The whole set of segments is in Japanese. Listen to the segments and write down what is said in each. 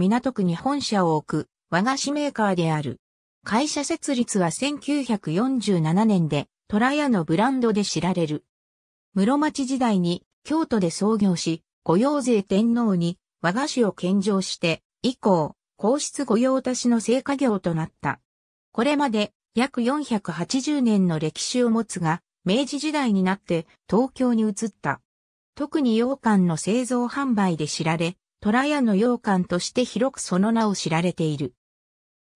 港区に本社を置く和菓子メーカーである。会社設立は1947年で、虎屋のブランドで知られる。室町時代に京都で創業し、御用税天皇に和菓子を献上して、以降、皇室御用達の成果業となった。これまで約480年の歴史を持つが、明治時代になって東京に移った。特に羊羹の製造販売で知られ、虎屋の羊羹として広くその名を知られている。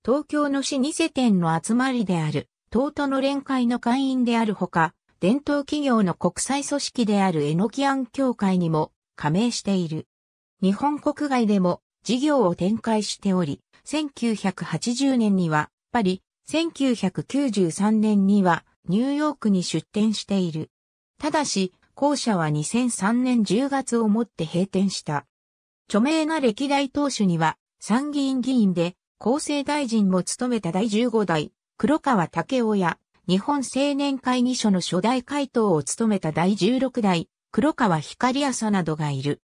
東京の老舗店の集まりである、東都の連会の会員であるほか、伝統企業の国際組織であるエノキアン協会にも加盟している。日本国外でも事業を展開しており、1980年にはパリ、1993年にはニューヨークに出店している。ただし、校舎は2003年10月をもって閉店した。著名な歴代当主には、参議院議員で、厚生大臣も務めた第15代、黒川武夫や、日本青年会議所の初代会頭を務めた第16代、黒川光朝などがいる。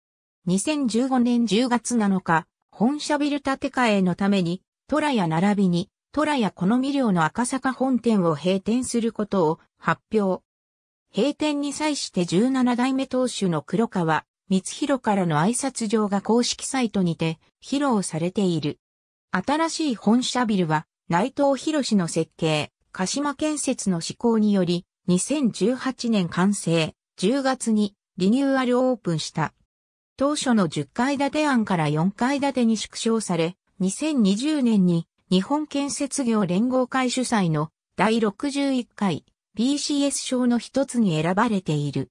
2015年10月7日、本社ビル建て替えのために、虎屋並びに、虎屋好み寮の赤坂本店を閉店することを発表。閉店に際して17代目当主の黒川光弘からの挨拶状が公式サイトにて披露されている。新しい本社ビルは内藤博の設計、鹿島建設の施行により2018年完成、10月にリニューアルオープンした。当初の10階建て案から4階建てに縮小され、2020年に日本建設業連合会主催の第61回 BCS 賞の一つに選ばれている。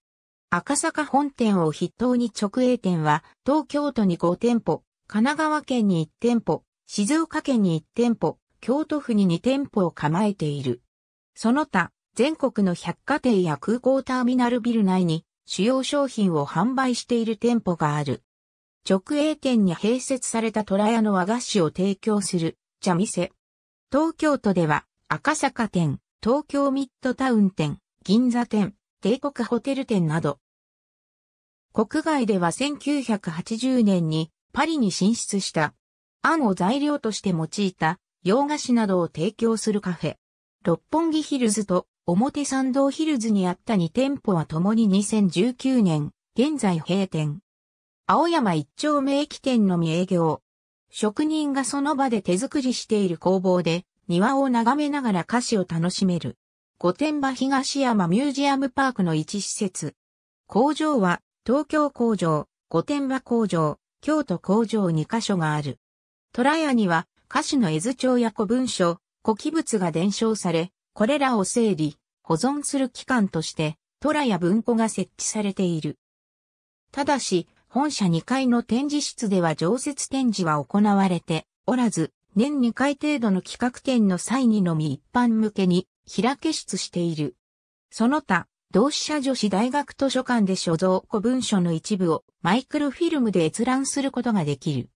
赤坂本店を筆頭に直営店は東京都に5店舗、神奈川県に1店舗、静岡県に1店舗、京都府に2店舗を構えている。その他、全国の百貨店や空港ターミナルビル内に主要商品を販売している店舗がある。直営店に併設された虎屋の和菓子を提供する茶店。東京都では赤坂店、東京ミッドタウン店、銀座店、帝国ホテル店など。国外では1980年にパリに進出した。あんを材料として用いた洋菓子などを提供するカフェ。六本木ヒルズと表参道ヒルズにあった2店舗はともに2019年、現在閉店。青山一丁目駅店のみ営業。職人がその場で手作りしている工房で庭を眺めながら歌詞を楽しめる。御殿場東山ミュージアムパークの一施設。工場は東京工場、御殿場工場、京都工場2カ所がある。虎屋には歌詞の絵図帳や古文書、古記物が伝承され、これらを整理、保存する機関として、虎屋文庫が設置されている。ただし、本社2階の展示室では常設展示は行われておらず、年2回程度の企画展の際にのみ一般向けに開け出している。その他、同志社女子大学図書館で所蔵古文書の一部をマイクロフィルムで閲覧することができる。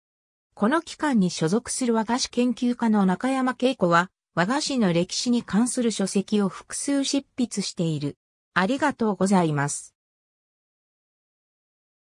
この機関に所属する和菓子研究家の中山恵子は、和菓子の歴史に関する書籍を複数執筆している。ありがとうございます。